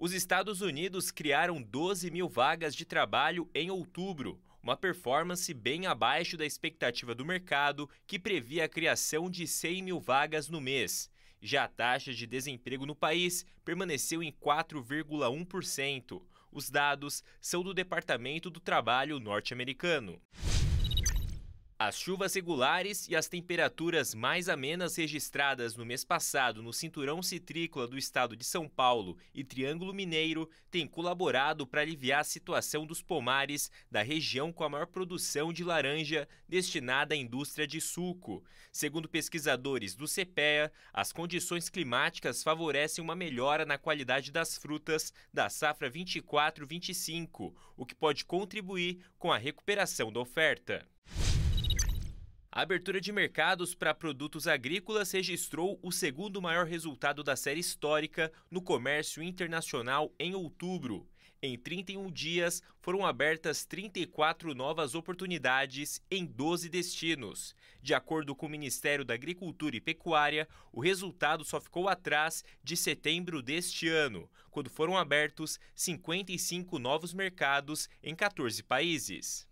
Os Estados Unidos criaram 12 mil vagas de trabalho em outubro, uma performance bem abaixo da expectativa do mercado, que previa a criação de 100 mil vagas no mês. Já a taxa de desemprego no país permaneceu em 4,1%. Os dados são do Departamento do Trabalho norte-americano. As chuvas regulares e as temperaturas mais amenas registradas no mês passado no cinturão citrícola do estado de São Paulo e Triângulo Mineiro têm colaborado para aliviar a situação dos pomares da região com a maior produção de laranja destinada à indústria de suco. Segundo pesquisadores do CPEA, as condições climáticas favorecem uma melhora na qualidade das frutas da safra 24-25, o que pode contribuir com a recuperação da oferta. A abertura de mercados para produtos agrícolas registrou o segundo maior resultado da série histórica no comércio internacional em outubro. Em 31 dias, foram abertas 34 novas oportunidades em 12 destinos. De acordo com o Ministério da Agricultura e Pecuária, o resultado só ficou atrás de setembro deste ano, quando foram abertos 55 novos mercados em 14 países.